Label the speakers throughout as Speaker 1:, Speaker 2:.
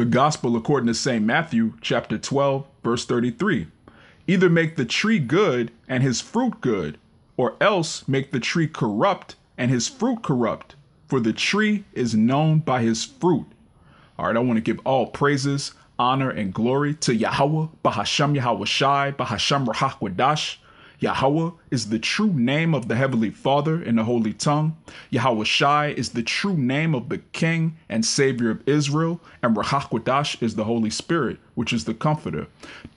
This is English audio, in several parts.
Speaker 1: The Gospel according to St. Matthew, chapter 12, verse 33. Either make the tree good and his fruit good, or else make the tree corrupt and his fruit corrupt. For the tree is known by his fruit. All right, I want to give all praises, honor, and glory to Yahawah, Bahasham Yahawashi, Bahasham Rahak Yahawah is the true name of the Heavenly Father in the Holy Tongue. Yahawashi is the true name of the King and Savior of Israel. And Rahakwadash is the Holy Spirit, which is the Comforter.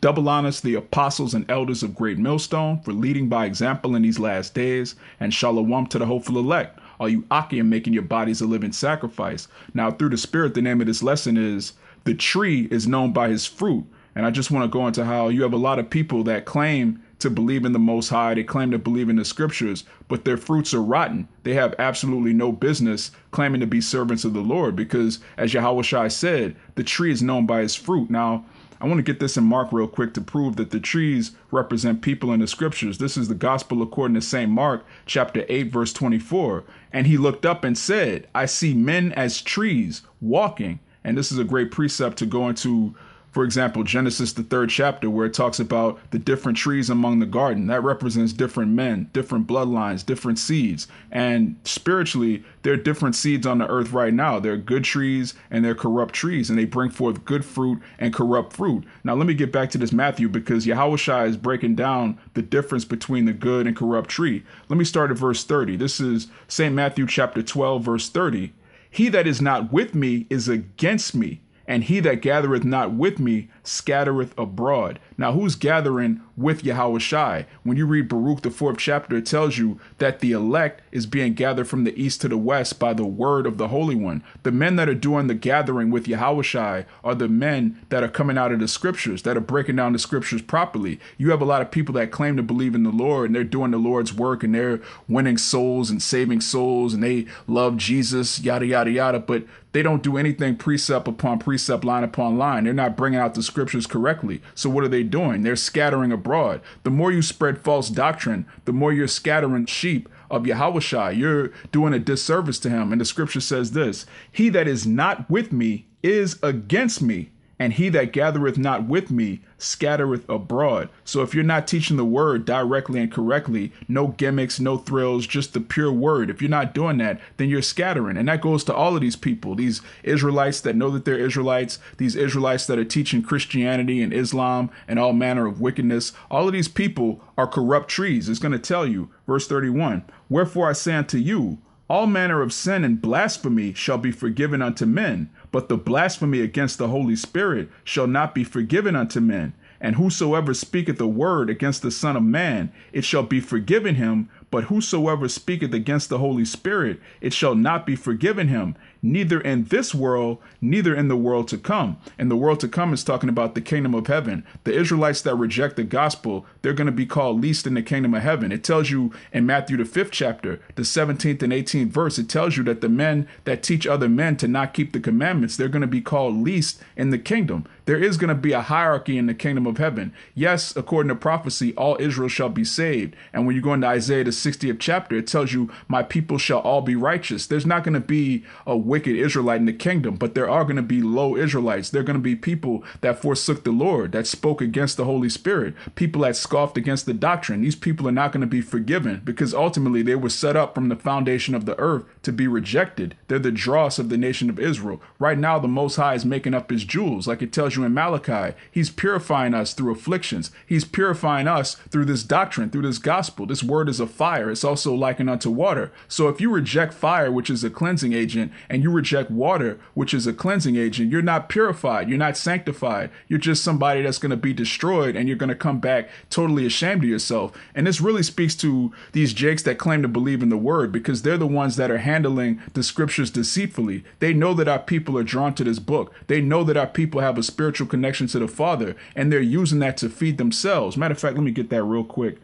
Speaker 1: Double honors the apostles and elders of Great Millstone for leading by example in these last days. And Shalawam to the hopeful elect. All you Akim making your bodies a living sacrifice. Now, through the Spirit, the name of this lesson is The Tree is Known by His Fruit. And I just want to go into how you have a lot of people that claim to believe in the Most High. They claim to believe in the scriptures, but their fruits are rotten. They have absolutely no business claiming to be servants of the Lord because, as Yahweh said, the tree is known by its fruit. Now, I want to get this in Mark real quick to prove that the trees represent people in the scriptures. This is the gospel according to St. Mark, chapter 8, verse 24. And he looked up and said, I see men as trees walking. And this is a great precept to go into for example, Genesis, the third chapter, where it talks about the different trees among the garden, that represents different men, different bloodlines, different seeds. And spiritually, there are different seeds on the earth right now. There are good trees and there are corrupt trees, and they bring forth good fruit and corrupt fruit. Now, let me get back to this Matthew because Yahushua is breaking down the difference between the good and corrupt tree. Let me start at verse 30. This is St. Matthew chapter 12, verse 30. He that is not with me is against me and he that gathereth not with me scattereth abroad. Now, who's gathering with Yahawashi? When you read Baruch, the fourth chapter, it tells you that the elect is being gathered from the east to the west by the word of the Holy One. The men that are doing the gathering with Yahawashi are the men that are coming out of the scriptures, that are breaking down the scriptures properly. You have a lot of people that claim to believe in the Lord and they're doing the Lord's work and they're winning souls and saving souls and they love Jesus, yada, yada, yada. But they don't do anything precept upon precept, line upon line. They're not bringing out the scriptures correctly. So what are they doing? They're scattering abroad. The more you spread false doctrine, the more you're scattering sheep of Yahawah You're doing a disservice to him. And the scripture says this He that is not with me is against me, and he that gathereth not with me scattereth abroad. So if you're not teaching the word directly and correctly, no gimmicks, no thrills, just the pure word. If you're not doing that, then you're scattering. And that goes to all of these people, these Israelites that know that they're Israelites, these Israelites that are teaching Christianity and Islam and all manner of wickedness. All of these people are corrupt trees. It's going to tell you, verse 31, Wherefore I say unto you, all manner of sin and blasphemy shall be forgiven unto men, but the blasphemy against the Holy Spirit shall not be forgiven unto men. And whosoever speaketh a word against the Son of Man, it shall be forgiven him. But whosoever speaketh against the Holy Spirit, it shall not be forgiven him, neither in this world, neither in the world to come. And the world to come is talking about the kingdom of heaven. The Israelites that reject the gospel, they're going to be called least in the kingdom of heaven. It tells you in Matthew, the fifth chapter, the 17th and 18th verse, it tells you that the men that teach other men to not keep the commandments, they're going to be called least in the kingdom. There is going to be a hierarchy in the kingdom of heaven. Yes, according to prophecy, all Israel shall be saved. And when you go into Isaiah, the 60th chapter, it tells you, My people shall all be righteous. There's not going to be a wicked Israelite in the kingdom, but there are going to be low Israelites. There are going to be people that forsook the Lord, that spoke against the Holy Spirit, people that scoffed against the doctrine. These people are not going to be forgiven because ultimately they were set up from the foundation of the earth to be rejected. They're the dross of the nation of Israel. Right now, the Most High is making up his jewels, like it tells you in Malachi. He's purifying us through afflictions. He's purifying us through this doctrine, through this gospel. This word is a fire. It's also likened unto water. So if you reject fire, which is a cleansing agent, and you reject reject water, which is a cleansing agent, you're not purified. You're not sanctified. You're just somebody that's going to be destroyed and you're going to come back totally ashamed of yourself. And this really speaks to these jakes that claim to believe in the word because they're the ones that are handling the scriptures deceitfully. They know that our people are drawn to this book. They know that our people have a spiritual connection to the Father and they're using that to feed themselves. Matter of fact, let me get that real quick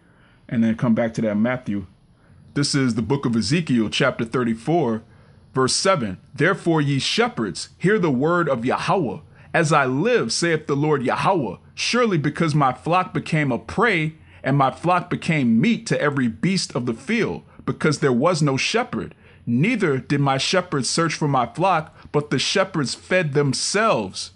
Speaker 1: and then come back to that Matthew. This is the book of Ezekiel, chapter 34, Verse 7 Therefore, ye shepherds, hear the word of Yahawah. As I live, saith the Lord Yahawah, surely because my flock became a prey, and my flock became meat to every beast of the field, because there was no shepherd. Neither did my shepherds search for my flock, but the shepherds fed themselves.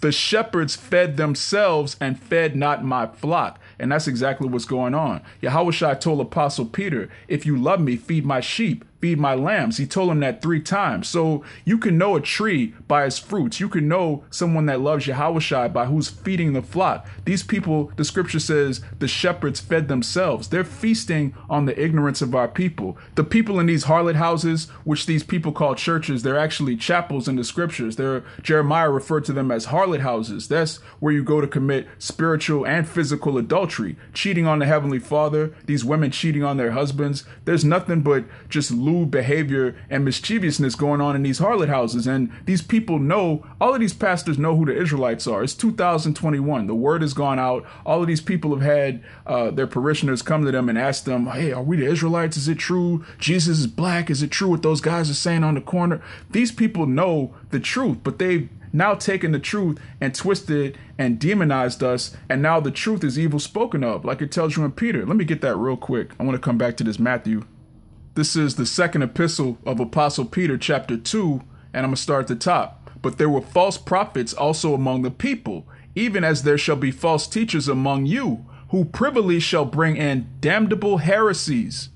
Speaker 1: The shepherds fed themselves and fed not my flock. And that's exactly what's going on. Yahweh told Apostle Peter, If you love me, feed my sheep feed my lambs. He told him that three times. So you can know a tree by its fruits. You can know someone that loves Yahawah by who's feeding the flock. These people, the scripture says, the shepherds fed themselves. They're feasting on the ignorance of our people. The people in these harlot houses, which these people call churches, they're actually chapels in the scriptures. They're, Jeremiah referred to them as harlot houses. That's where you go to commit spiritual and physical adultery, cheating on the Heavenly Father, these women cheating on their husbands. There's nothing but just lewd behavior and mischievousness going on in these harlot houses. And these people know, all of these pastors know who the Israelites are. It's 2021. The word has gone out. All of these people have had uh, their parishioners come to them and ask them, hey, are we the Israelites? Is it true? Jesus is black. Is it true what those guys are saying on the corner? These people know the truth, but they've now taken the truth and twisted and demonized us, and now the truth is evil spoken of, like it tells you in Peter. Let me get that real quick. I want to come back to this Matthew this is the second epistle of Apostle Peter, chapter 2, and I'm going to start at the top. But there were false prophets also among the people, even as there shall be false teachers among you, who privily shall bring in damnable heresies,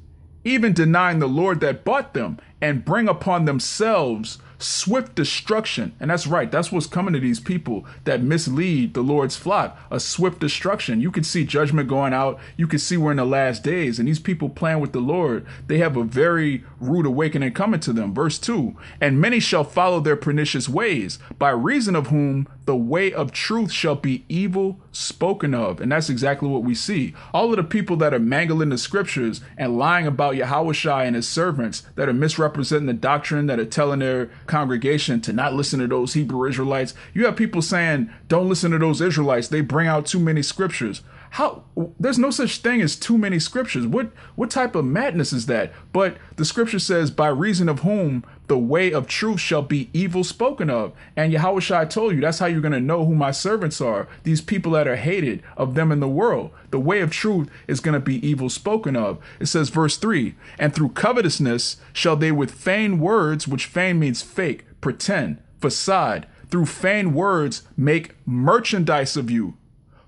Speaker 1: even denying the Lord that bought them, and bring upon themselves swift destruction. And that's right, that's what's coming to these people that mislead the Lord's flock a swift destruction. You can see judgment going out. You can see we're in the last days, and these people playing with the Lord, they have a very rude awakening coming to them. Verse 2 And many shall follow their pernicious ways, by reason of whom the way of truth shall be evil spoken of. And that's exactly what we see. All of the people that are mangling the scriptures and lying about Yahawah and his servants, that are misrepresenting the doctrine, that are telling their congregation to not listen to those Hebrew Israelites. You have people saying, don't listen to those Israelites. They bring out too many scriptures. How there's no such thing as too many scriptures. What what type of madness is that? But the scripture says, by reason of whom the way of truth shall be evil spoken of. And Yahweh told you that's how you're going to know who my servants are. These people that are hated of them in the world. The way of truth is going to be evil spoken of. It says, verse 3 And through covetousness shall they with feigned words, which feign means fake, pretend, facade, through feigned words make merchandise of you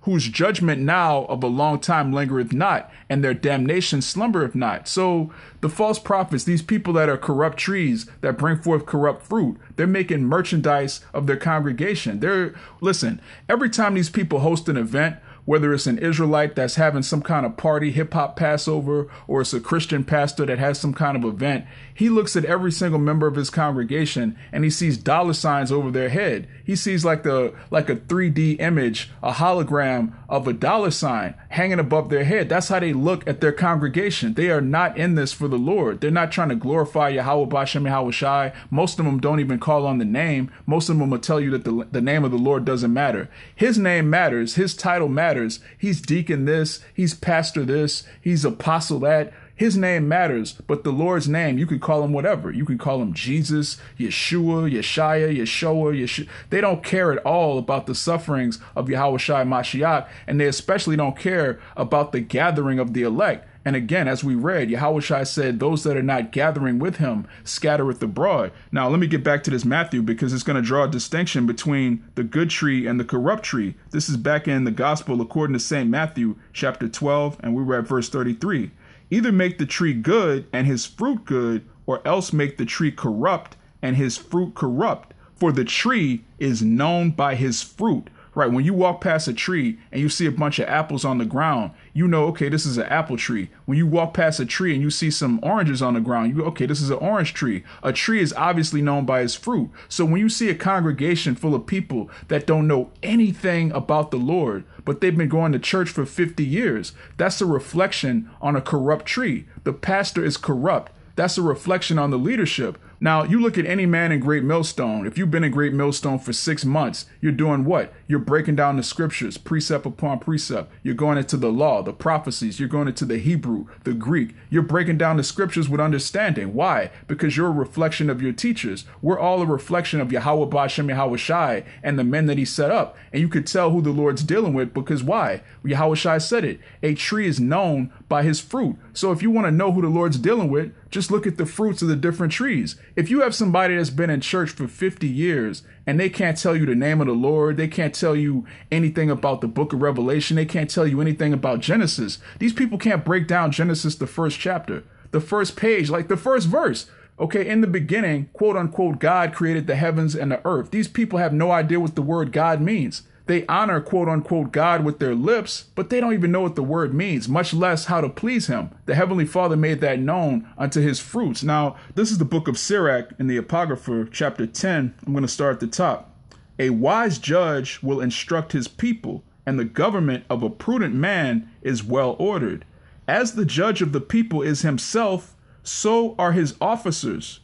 Speaker 1: whose judgment now of a long time lingereth not, and their damnation slumbereth not. So the false prophets, these people that are corrupt trees that bring forth corrupt fruit, they're making merchandise of their congregation. They're listen, every time these people host an event, whether it's an Israelite that's having some kind of party, hip hop Passover, or it's a Christian pastor that has some kind of event, he looks at every single member of his congregation and he sees dollar signs over their head. He sees like the like a 3D image, a hologram of a dollar sign hanging above their head. That's how they look at their congregation. They are not in this for the Lord. They're not trying to glorify Yahawah Bashem Yahawashi. Most of them don't even call on the name. Most of them will tell you that the, the name of the Lord doesn't matter. His name matters. His title matters. He's deacon this. He's pastor this. He's apostle that. His name matters, but the Lord's name, you can call him whatever. You can call him Jesus, Yeshua, Yeshaya, Yeshua, Yeshua. They don't care at all about the sufferings of Yahweh Mashiach, and they especially don't care about the gathering of the elect. And again, as we read, Yahweh said, Those that are not gathering with him scattereth abroad. Now, let me get back to this Matthew because it's going to draw a distinction between the good tree and the corrupt tree. This is back in the Gospel according to St. Matthew, chapter 12, and we were at verse 33. Either make the tree good and his fruit good, or else make the tree corrupt and his fruit corrupt. For the tree is known by his fruit right? When you walk past a tree and you see a bunch of apples on the ground, you know, okay, this is an apple tree. When you walk past a tree and you see some oranges on the ground, you go, okay, this is an orange tree. A tree is obviously known by its fruit. So when you see a congregation full of people that don't know anything about the Lord, but they've been going to church for 50 years, that's a reflection on a corrupt tree. The pastor is corrupt. That's a reflection on the leadership. Now, you look at any man in Great Millstone. If you've been in Great Millstone for six months, you're doing what? You're breaking down the scriptures, precept upon precept. You're going into the law, the prophecies. You're going into the Hebrew, the Greek. You're breaking down the scriptures with understanding. Why? Because you're a reflection of your teachers. We're all a reflection of Yahawah Bashem Yahawashi and the men that he set up. And you could tell who the Lord's dealing with because why? Yahawashi said it. A tree is known by his fruit. So if you want to know who the Lord's dealing with, Just look at the fruits of the different trees. If you have somebody that's been in church for 50 years and they can't tell you the name of the Lord, they can't tell you anything about the book of Revelation, they can't tell you anything about Genesis. These people can't break down Genesis, the first chapter, the first page, like the first verse. Okay, in the beginning, quote unquote, God created the heavens and the earth. These people have no idea what the word God means. They honor quote unquote God with their lips, but they don't even know what the word means, much less how to please him. The Heavenly Father made that known unto his fruits. Now, this is the book of Sirach in the Apocrypha, chapter 10. I'm going to start at the top. A wise judge will instruct his people, and the government of a prudent man is well ordered. As the judge of the people is himself, so are his officers.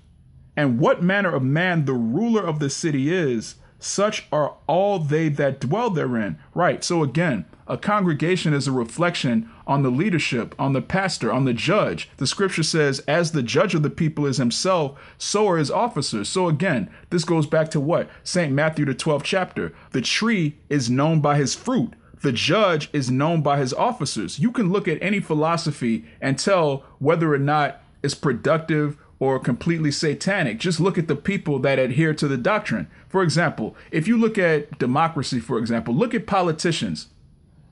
Speaker 1: And what manner of man the ruler of the city is, such are all they that dwell therein. Right. So again, a congregation is a reflection on the leadership, on the pastor, on the judge. The scripture says, as the judge of the people is himself, so are his officers. So again, this goes back to what? St. Matthew, the 12th chapter. The tree is known by his fruit. The judge is known by his officers. You can look at any philosophy and tell whether or not it's productive or completely satanic. Just look at the people that adhere to the doctrine. For example, if you look at democracy, for example, look at politicians.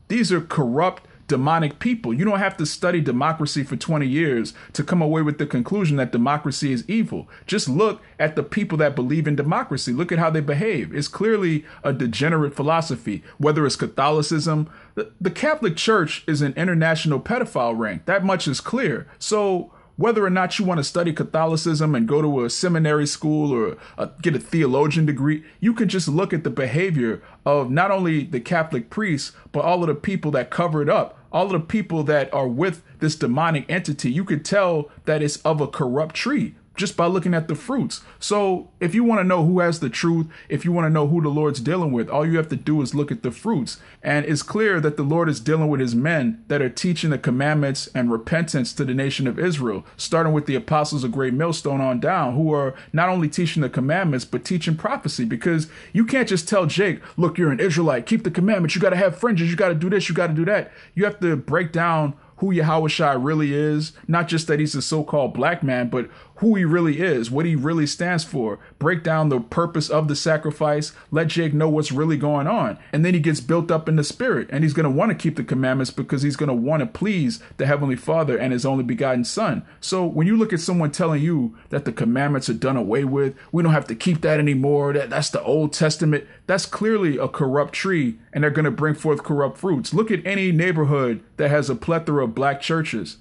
Speaker 1: These are corrupt, demonic people. You don't have to study democracy for 20 years to come away with the conclusion that democracy is evil. Just look at the people that believe in democracy. Look at how they behave. It's clearly a degenerate philosophy, whether it's Catholicism. The, Catholic Church is an international pedophile ring. That much is clear. So, whether or not you want to study Catholicism and go to a seminary school or a, get a theologian degree, you can just look at the behavior of not only the Catholic priests, but all of the people that cover it up, all of the people that are with this demonic entity. You could tell that it's of a corrupt tree just by looking at the fruits. So if you want to know who has the truth, if you want to know who the Lord's dealing with, all you have to do is look at the fruits. And it's clear that the Lord is dealing with his men that are teaching the commandments and repentance to the nation of Israel, starting with the apostles of Great Millstone on down, who are not only teaching the commandments, but teaching prophecy. Because you can't just tell Jake, look, you're an Israelite, keep the commandments, you got to have fringes, you got to do this, you got to do that. You have to break down who Yahushua really is, not just that he's a so-called black man, but who he really is, what he really stands for, break down the purpose of the sacrifice, let Jake know what's really going on. And then he gets built up in the spirit and he's going to want to keep the commandments because he's going to want to please the Heavenly Father and his only begotten Son. So when you look at someone telling you that the commandments are done away with, we don't have to keep that anymore, that, that's the Old Testament, that's clearly a corrupt tree and they're going to bring forth corrupt fruits. Look at any neighborhood that has a plethora of black churches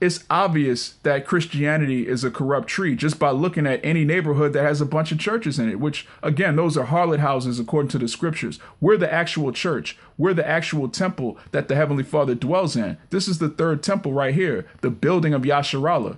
Speaker 1: it's obvious that Christianity is a corrupt tree just by looking at any neighborhood that has a bunch of churches in it, which, again, those are harlot houses according to the scriptures. We're the actual church. We're the actual temple that the Heavenly Father dwells in. This is the third temple right here, the building of Yasharahla.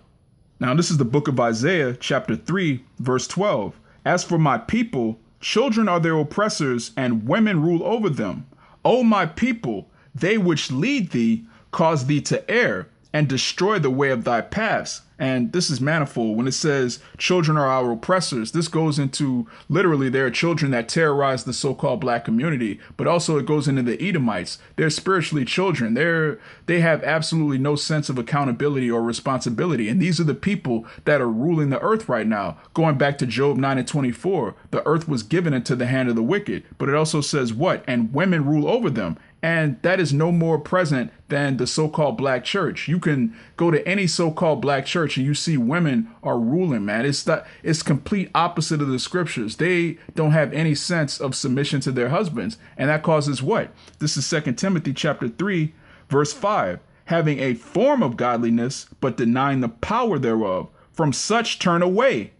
Speaker 1: Now, this is the book of Isaiah, chapter 3, verse 12. As for my people, children are their oppressors, and women rule over them. O my people, they which lead thee cause thee to err and destroy the way of thy paths. And this is manifold. When it says children are our oppressors, this goes into literally there are children that terrorize the so-called black community, but also it goes into the Edomites. They're spiritually children. They're they have absolutely no sense of accountability or responsibility. And these are the people that are ruling the earth right now. Going back to Job 9 and 24, the earth was given into the hand of the wicked. But it also says what? And women rule over them. And that is no more present than the so called black church. You can go to any so called black church and you see women are ruling, man. It's that it's complete opposite of the scriptures. They don't have any sense of submission to their husbands. And that causes what? This is Second Timothy chapter 3, verse 5. Having a form of godliness, but denying the power thereof. From such turn away.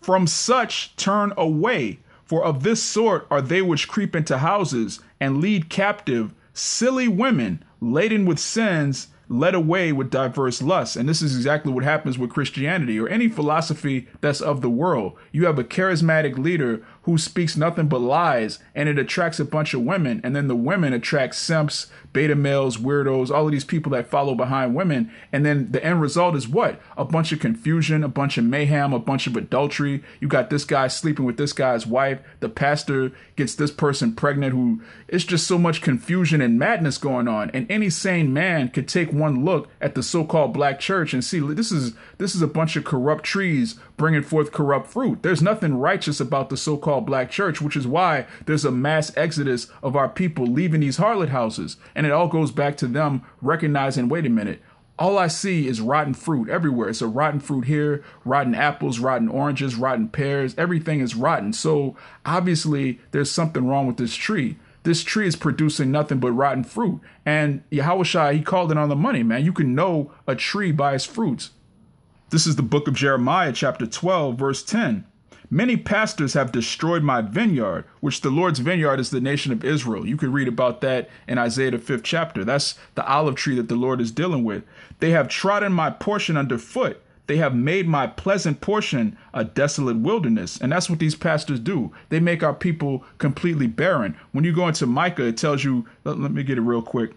Speaker 1: From such turn away. For of this sort are they which creep into houses and lead captive silly women laden with sins led away with diverse lusts. And this is exactly what happens with Christianity or any philosophy that's of the world. You have a charismatic leader who speaks nothing but lies and it attracts a bunch of women. And then the women attract simps, beta males, weirdos, all of these people that follow behind women. And then the end result is what? A bunch of confusion, a bunch of mayhem, a bunch of adultery. You got this guy sleeping with this guy's wife. The pastor gets this person pregnant who it's just so much confusion and madness going on. And any sane man could take one look at the so-called black church and see this is this is a bunch of corrupt trees bringing forth corrupt fruit. There's nothing righteous about the so-called black church, which is why there's a mass exodus of our people leaving these harlot houses. And it all goes back to them recognizing, wait a minute, all I see is rotten fruit everywhere. It's a rotten fruit here, rotten apples, rotten oranges, rotten pears. Everything is rotten. So obviously, there's something wrong with this tree. This tree is producing nothing but rotten fruit. And Yahushua, he called it on the money, man. You can know a tree by its fruits. This is the book of Jeremiah, chapter 12, verse 10. Many pastors have destroyed my vineyard, which the Lord's vineyard is the nation of Israel. You can read about that in Isaiah, the fifth chapter. That's the olive tree that the Lord is dealing with. They have trodden my portion underfoot. They have made my pleasant portion a desolate wilderness. And that's what these pastors do. They make our people completely barren. When you go into Micah, it tells you, let, let me get it real quick.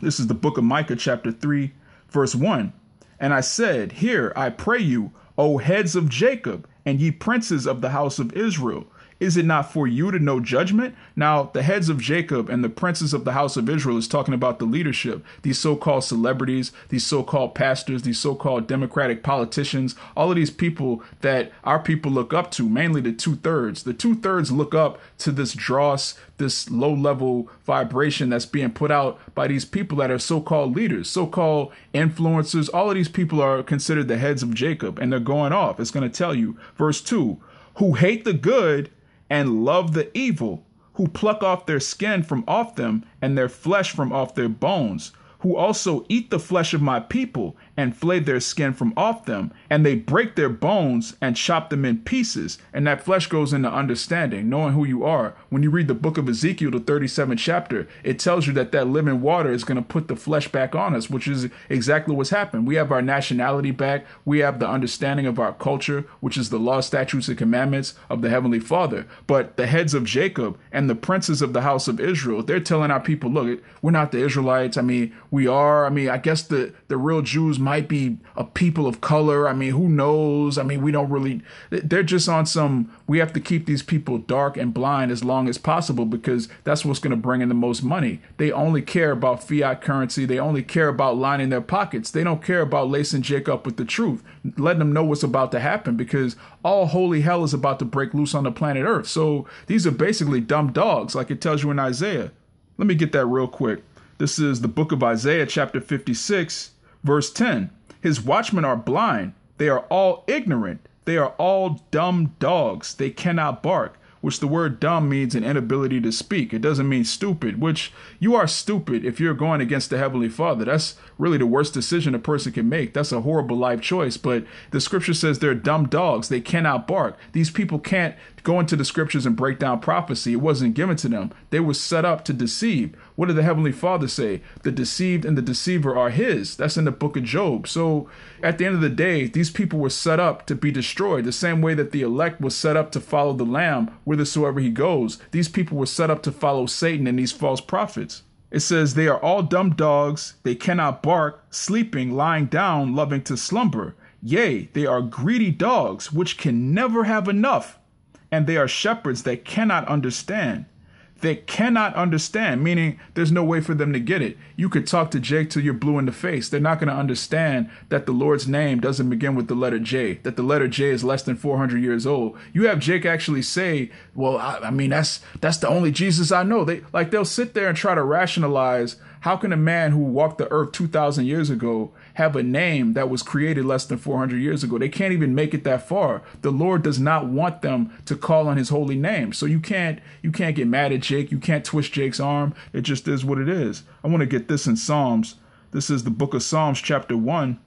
Speaker 1: This is the book of Micah, chapter 3, verse 1. And I said, Here, I pray you, O heads of Jacob and ye princes of the house of Israel. Is it not for you to know judgment? Now, the heads of Jacob and the princes of the house of Israel is talking about the leadership, these so called celebrities, these so called pastors, these so called democratic politicians, all of these people that our people look up to, mainly the two thirds. The two thirds look up to this dross, this low level vibration that's being put out by these people that are so called leaders, so called influencers. All of these people are considered the heads of Jacob and they're going off. It's going to tell you, verse 2 who hate the good and love the evil, who pluck off their skin from off them and their flesh from off their bones, who also eat the flesh of my people and flay their skin from off them, and they break their bones and chop them in pieces. And that flesh goes into understanding, knowing who you are. When you read the book of Ezekiel, the 37th chapter, it tells you that that living water is going to put the flesh back on us, which is exactly what's happened. We have our nationality back. We have the understanding of our culture, which is the law, statutes, and commandments of the Heavenly Father. But the heads of Jacob and the princes of the house of Israel, they're telling our people, look, we're not the Israelites. I mean, we are. I mean, I guess the, the real Jews might be a people of color. I mean, who knows? I mean, we don't really, they're just on some, we have to keep these people dark and blind as long as possible because that's what's going to bring in the most money. They only care about fiat currency. They only care about lining their pockets. They don't care about lacing Jake up with the truth, letting them know what's about to happen because all holy hell is about to break loose on the planet Earth. So these are basically dumb dogs, like it tells you in Isaiah. Let me get that real quick. This is the book of Isaiah, chapter 56, verse 10. His watchmen are blind. They are all ignorant. They are all dumb dogs. They cannot bark, which the word dumb means an inability to speak. It doesn't mean stupid, which you are stupid if you're going against the Heavenly Father. That's really the worst decision a person can make. That's a horrible life choice. But the scripture says they're dumb dogs. They cannot bark. These people can't go into the scriptures and break down prophecy. It wasn't given to them. They were set up to deceive. What did the Heavenly Father say? The deceived and the deceiver are His. That's in the book of Job. So at the end of the day, these people were set up to be destroyed, the same way that the elect was set up to follow the Lamb whithersoever he goes. These people were set up to follow Satan and these false prophets. It says, They are all dumb dogs. They cannot bark, sleeping, lying down, loving to slumber. Yea, they are greedy dogs, which can never have enough and they are shepherds that cannot understand. They cannot understand, meaning there's no way for them to get it. You could talk to Jake till you're blue in the face. They're not going to understand that the Lord's name doesn't begin with the letter J, that the letter J is less than 400 years old. You have Jake actually say, "Well, I, I mean, that's that's the only Jesus I know." They like they'll sit there and try to rationalize how can a man who walked the earth 2,000 years ago have a name that was created less than 400 years ago? They can't even make it that far. The Lord does not want them to call on His holy name. So you can't you can't get mad at Jake. You can't twist Jake's arm. It just is what it is. I want to get this in Psalms. This is the book of Psalms, chapter one,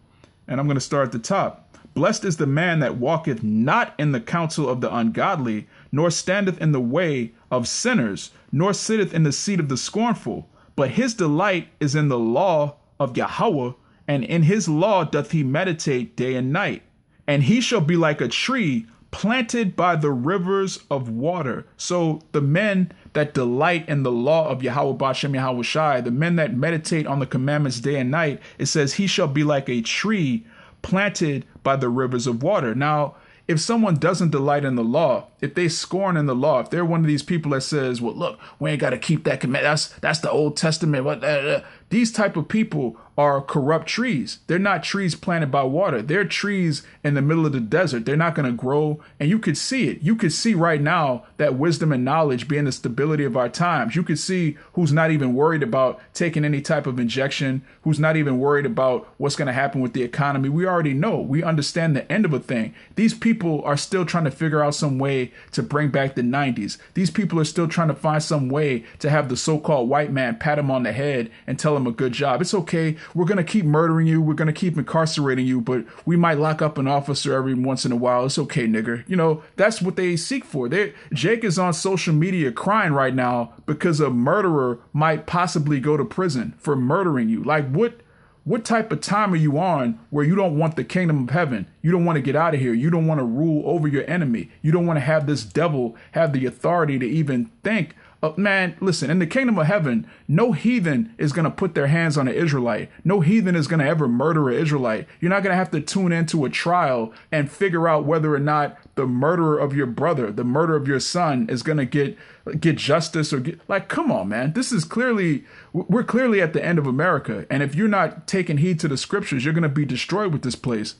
Speaker 1: and I'm going to start at the top. Blessed is the man that walketh not in the counsel of the ungodly, nor standeth in the way of sinners, nor sitteth in the seat of the scornful but his delight is in the law of Yahawah, and in his law doth he meditate day and night. And he shall be like a tree planted by the rivers of water. So the men that delight in the law of Yahawah Bashem Yahawashi, the men that meditate on the commandments day and night, it says he shall be like a tree planted by the rivers of water. Now, if someone doesn't delight in the law, if they scorn in the law, if they're one of these people that says, "Well, look, we ain't got to keep that command. That's that's the Old Testament." What? Uh, uh, These type of people are corrupt trees. They're not trees planted by water. They're trees in the middle of the desert. They're not going to grow. And you could see it. You could see right now that wisdom and knowledge being the stability of our times. You could see who's not even worried about taking any type of injection, who's not even worried about what's going to happen with the economy. We already know. We understand the end of a thing. These people are still trying to figure out some way to bring back the 90s. These people are still trying to find some way to have the so called white man pat him on the head and tell him a good job. It's okay we're going to keep murdering you. We're going to keep incarcerating you, but we might lock up an officer every once in a while. It's okay, nigger. You know, that's what they seek for. They, Jake is on social media crying right now because a murderer might possibly go to prison for murdering you. Like, what? What type of time are you on where you don't want the kingdom of heaven? You don't want to get out of here. You don't want to rule over your enemy. You don't want to have this devil have the authority to even think uh, man, listen, in the kingdom of heaven, no heathen is going to put their hands on an Israelite. No heathen is going to ever murder an Israelite. You're not going to have to tune into a trial and figure out whether or not the murderer of your brother, the murder of your son is going to get get justice or get like come on man. This is clearly we're clearly at the end of America and if you're not taking heed to the scriptures, you're going to be destroyed with this place.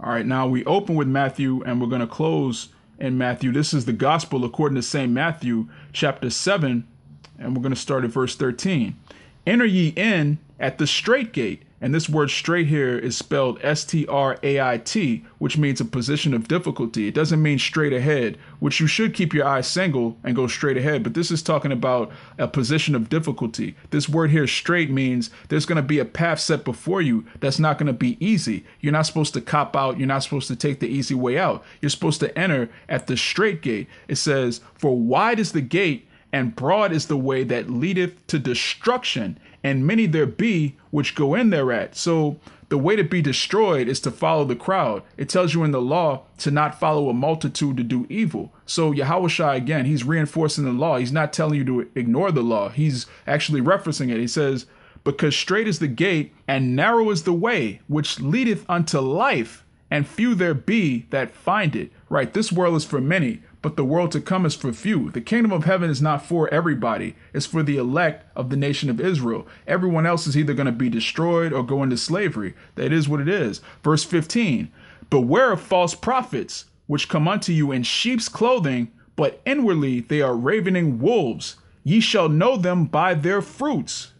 Speaker 1: All right, now we open with Matthew and we're going to close in Matthew. This is the gospel according to St. Matthew, chapter 7, and we're going to start at verse 13. Enter ye in at the strait gate, and this word straight here is spelled S T R A I T, which means a position of difficulty. It doesn't mean straight ahead, which you should keep your eyes single and go straight ahead. But this is talking about a position of difficulty. This word here, straight, means there's going to be a path set before you that's not going to be easy. You're not supposed to cop out. You're not supposed to take the easy way out. You're supposed to enter at the straight gate. It says, For wide is the gate and broad is the way that leadeth to destruction, and many there be which go in thereat. So the way to be destroyed is to follow the crowd. It tells you in the law to not follow a multitude to do evil. So Yahushua again, he's reinforcing the law. He's not telling you to ignore the law. He's actually referencing it. He says, Because straight is the gate, and narrow is the way which leadeth unto life, and few there be that find it. Right, this world is for many, but the world to come is for few. The kingdom of heaven is not for everybody, it's for the elect of the nation of Israel. Everyone else is either going to be destroyed or go into slavery. That is what it is. Verse 15 Beware of false prophets, which come unto you in sheep's clothing, but inwardly they are ravening wolves. Ye shall know them by their fruits.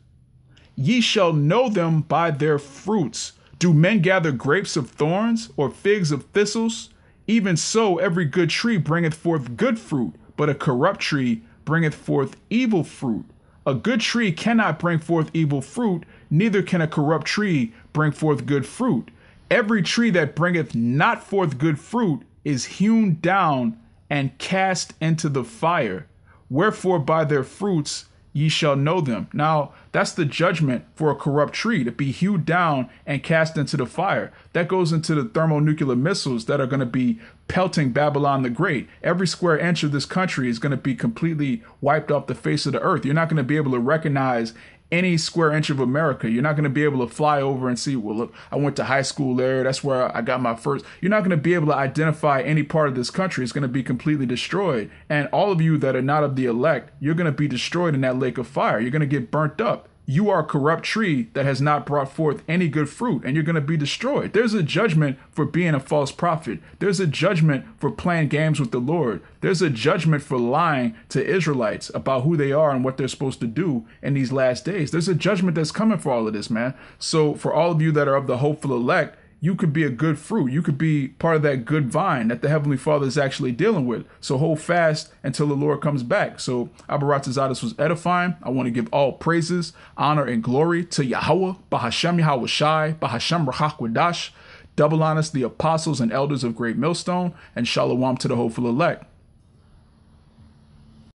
Speaker 1: Ye shall know them by their fruits. Do men gather grapes of thorns or figs of thistles? Even so, every good tree bringeth forth good fruit, but a corrupt tree bringeth forth evil fruit. A good tree cannot bring forth evil fruit, neither can a corrupt tree bring forth good fruit. Every tree that bringeth not forth good fruit is hewn down and cast into the fire. Wherefore, by their fruits ye shall know them. Now, that's the judgment for a corrupt tree to be hewed down and cast into the fire. That goes into the thermonuclear missiles that are going to be pelting Babylon the Great. Every square inch of this country is going to be completely wiped off the face of the earth. You're not going to be able to recognize any square inch of America. You're not going to be able to fly over and see, well, look, I went to high school there. That's where I got my first. You're not going to be able to identify any part of this country. It's going to be completely destroyed. And all of you that are not of the elect, you're going to be destroyed in that lake of fire. You're going to get burnt up you are a corrupt tree that has not brought forth any good fruit, and you're going to be destroyed. There's a judgment for being a false prophet. There's a judgment for playing games with the Lord. There's a judgment for lying to Israelites about who they are and what they're supposed to do in these last days. There's a judgment that's coming for all of this, man. So, for all of you that are of the hopeful elect, you could be a good fruit. You could be part of that good vine that the Heavenly Father is actually dealing with. So hold fast until the Lord comes back. So Abaratazadis was edifying. I want to give all praises, honor, and glory to Yahawah, Bahashem Yahawashi, Bahashem Rahak Double honors the apostles and elders of Great Millstone, and Shalawam to the hopeful elect.